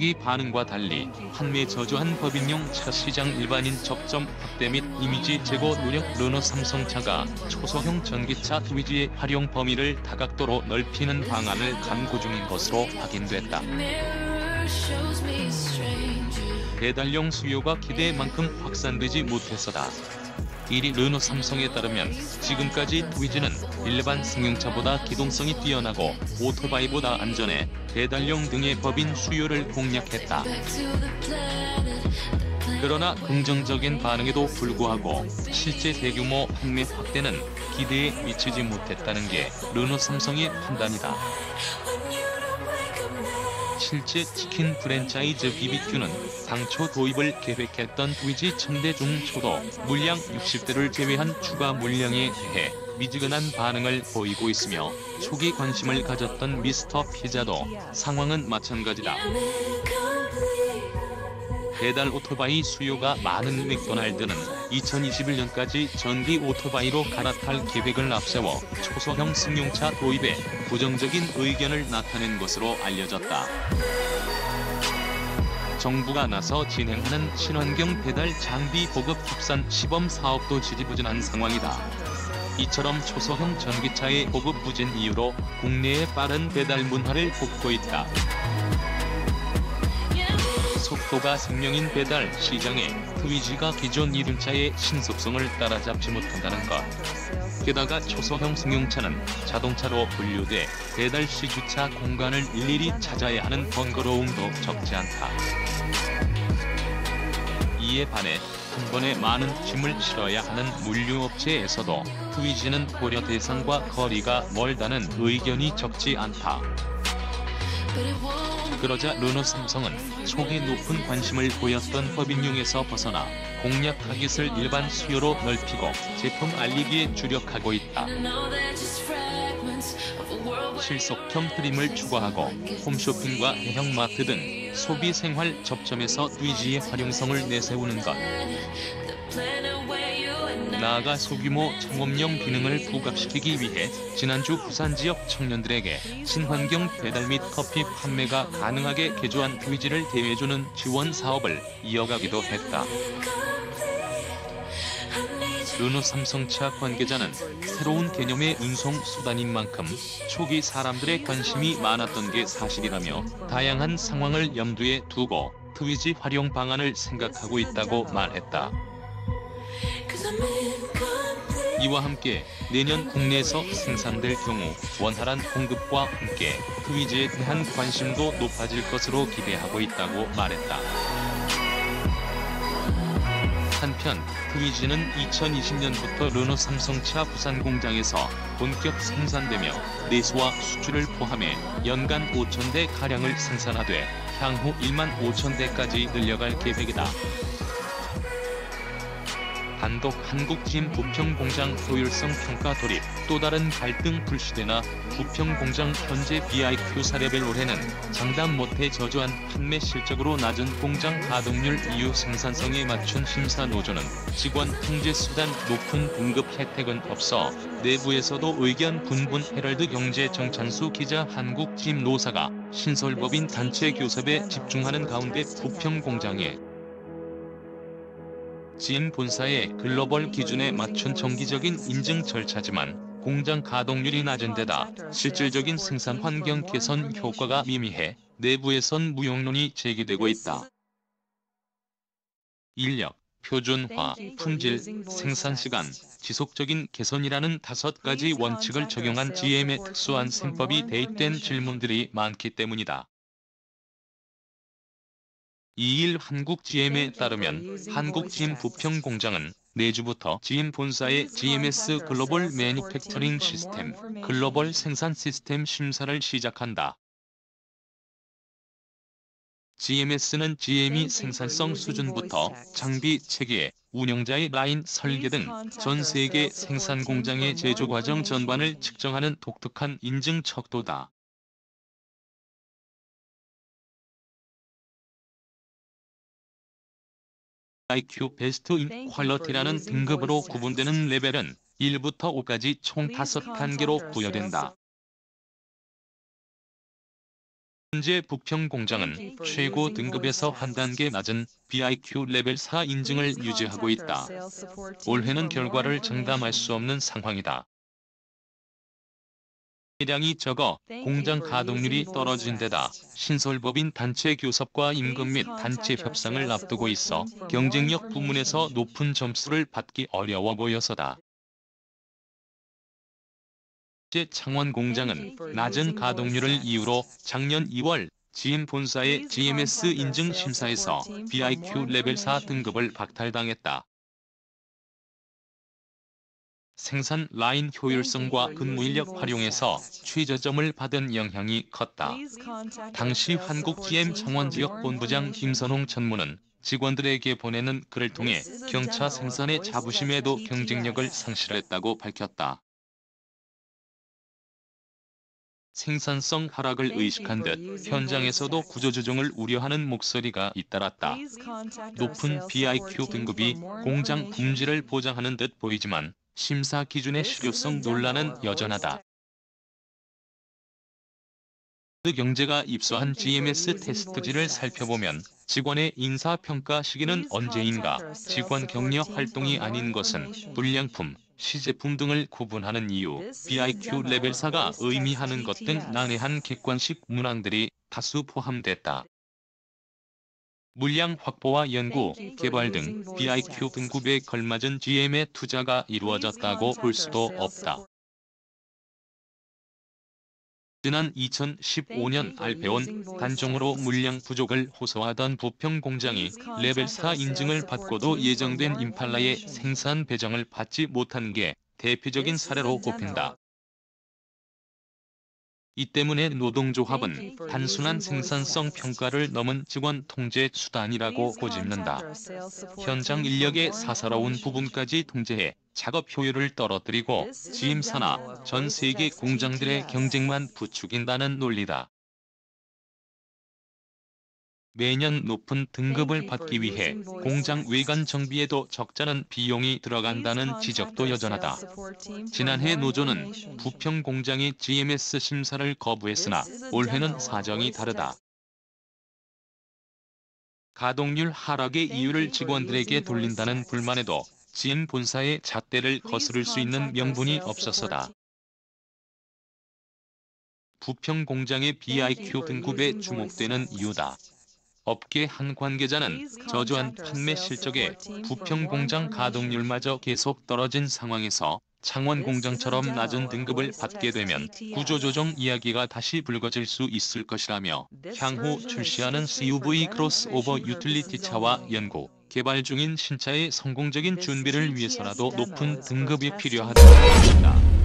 초기 반응과 달리 판매 저조한 법인용 차 시장 일반인 접점 확대 및 이미지 제고 노력 르노 삼성차가 초소형 전기차 트위지의 활용 범위를 다각도로 넓히는 방안을 강구 중인 것으로 확인됐다. 배달용 수요가 기대만큼 확산되지 못해서다. 이리 르노 삼성에 따르면 지금까지 트위즈는 일반 승용차보다 기동성이 뛰어나고 오토바이보다 안전해 배달용 등의 법인 수요를 공략했다. 그러나 긍정적인 반응에도 불구하고 실제 대규모 판매 확대는 기대에 미치지 못했다는 게 르노 삼성의 판단이다. 실제 치킨 프랜차이즈 BBQ는 당초 도입을 계획했던 트위지 1000대 중초도 물량 60대를 제외한 추가 물량에 대해 미지근한 반응을 보이고 있으며 초기 관심을 가졌던 미스터 피자도 상황은 마찬가지다. 배달 오토바이 수요가 많은 맥도날드는 2021년까지 전기 오토바이로 갈아탈 계획을 앞세워 초소형 승용차 도입에 부정적인 의견을 나타낸 것으로 알려졌다. 정부가 나서 진행하는 친환경 배달 장비 보급 협산 시범 사업도 지지부진한 상황이다. 이처럼 초소형 전기차의 보급 부진 이유로 국내의 빠른 배달 문화를 꼽고 있다. 속도가 생명인 배달 시장에 트위지가 기존 이륜차의 신속성을 따라잡지 못한다는 것. 게다가 초소형 승용차는 자동차로 분류돼 배달 시 주차 공간을 일일이 찾아야 하는 번거로움도 적지 않다. 이에 반해 한 번에 많은 짐을 실어야 하는 물류업체에서도 트위지는 고려 대상과 거리가 멀다는 의견이 적지 않다. 그러자 르노 삼성은 초기 높은 관심을 보였던 법인용에서 벗어나 공략 타깃을 일반 수요로 넓히고 제품 알리기에 주력하고 있다. 실속형 트림을 추가하고 홈쇼핑과 대형마트 등 소비 생활 접점에서 트위지의 활용성을 내세우는 것. 나아가 소규모 창업용 기능을 부각시키기 위해 지난주 부산 지역 청년들에게 친환경 배달 및 커피 판매가 가능하게 개조한 트위지를 대회주는 지원 사업을 이어가기도 했다. 르노 삼성차 관계자는 새로운 개념의 운송 수단인 만큼 초기 사람들의 관심이 많았던 게 사실이라며 다양한 상황을 염두에 두고 트위지 활용 방안을 생각하고 있다고 말했다. 이와 함께 내년 국내에서 생산될 경우 원활한 공급과 함께 트위지에 대한 관심도 높아질 것으로 기대하고 있다고 말했다. 한편 트위지는 2020년부터 르노 삼성차 부산 공장에서 본격 생산되며 내수와 수출을 포함해 연간 5천 대 가량을 생산하되 향후 1만 5천 대까지 늘려갈 계획이다. 단독 한국짐 부평공장 효율성 평가 돌입 또 다른 갈등 불시되나 부평공장 현재 BIQ 사레벨 올해는 장담 못해 저조한 판매 실적으로 낮은 공장 가동률 이후 생산성에 맞춘 심사 노조는 직원 통제 수단 높은 등급 혜택은 없어 내부에서도 의견 분분 헤럴드 경제 정찬수 기자 한국짐 노사가 신설법인 단체 교섭에 집중하는 가운데 부평공장에 GM 본사의 글로벌 기준에 맞춘 정기적인 인증 절차지만 공장 가동률이 낮은 데다 실질적인 생산 환경 개선 효과가 미미해 내부에선 무용론이 제기되고 있다. 인력, 표준화, 품질, 생산시간, 지속적인 개선이라는 다섯 가지 원칙을 적용한 GM의 특수한 셈법이 대입된 질문들이 많기 때문이다. 이일 한국GM에 따르면 한국GM 부평 공장은 내주부터 GM 본사의 GMS 글로벌 매니팩처링 시스템, 글로벌 생산 시스템 심사를 시작한다. GMS는 GM이 생산성 수준부터 장비 체계, 운영자의 라인 설계 등 전 세계 생산 공장의 제조 과정 전반을 측정하는 독특한 인증 척도다. IQ 베스트 인 퀄러티라는 등급으로 구분되는 레벨은 1부터 5까지 총 5단계로 부여된다. 현재 부평 공장은 최고 등급에서 한 단계 낮은 BIQ 레벨 4 인증을 유지하고 있다. 올해는 결과를 장담할 수 없는 상황이다. 량이 적어 공장 가동률이 떨어진 데다 신설법인 단체 교섭과 임금 및 단체 협상을 앞두고 있어 경쟁력 부문에서 높은 점수를 받기 어려워 보여서다. 제 창원 공장은 낮은 가동률을 이유로 작년 2월 GM 본사의 GMS 인증 심사에서 BIQ 레벨 4 등급을 박탈당했다. 생산 라인 효율성과 근무인력 활용에서 최저점을 받은 영향이 컸다. 당시 한국 GM 창원 지역 본부장 김선홍 전무는 직원들에게 보내는 글을 통해 경차 생산의 자부심에도 경쟁력을 상실했다고 밝혔다. 생산성 하락을 의식한 듯 현장에서도 구조조정을 우려하는 목소리가 잇따랐다. 높은 BIQ 등급이 공장 품질을 보장하는 듯 보이지만 심사 기준의 실효성 논란은 여전하다. 그 경제가 입수한 GMS 테스트지를 살펴보면 직원의 인사평가 시기는 언제인가 직원 격려 활동이 아닌 것은 불량품, 시제품 등을 구분하는 이유, BIQ 레벨 4가 의미하는 것 등 난해한 객관식 문항들이 다수 포함됐다. 물량 확보와 연구, 개발 등 BIQ 등급에 걸맞은 GM의 투자가 이루어졌다고 볼 수도 없다. 지난 2015년 알페온 단종으로 물량 부족을 호소하던 부평 공장이 레벨 4 인증을 받고도 예정된 임팔라의 생산 배정을 받지 못한 게 대표적인 사례로 꼽힌다. 이 때문에 노동조합은 단순한 생산성 평가를 넘은 직원 통제 수단이라고 꼬집는다. 현장 인력의 사사로운 부분까지 통제해 작업 효율을 떨어뜨리고 지임사나 전 세계 공장들의 경쟁만 부추긴다는 논리다. 매년 높은 등급을 받기 위해 공장 외관 정비에도 적잖은 비용이 들어간다는 지적도 여전하다. 지난해 노조는 부평 공장의 GMS 심사를 거부했으나 올해는 사정이 다르다. 가동률 하락의 이유를 직원들에게 돌린다는 불만에도 GM 본사의 잣대를 거스를 수 있는 명분이 없어서다. 부평 공장의 BIQ 등급에 주목되는 이유다. 업계 한 관계자는 저조한 판매 실적에 부평 공장 가동률마저 계속 떨어진 상황에서 창원 공장처럼 낮은 등급을 받게 되면 구조조정 이야기가 다시 불거질 수 있을 것이라며 향후 출시하는 CUV 크로스오버 유틸리티 차와 연구, 개발 중인 신차의 성공적인 준비를 위해서라도 높은 등급이 필요하다고 했다.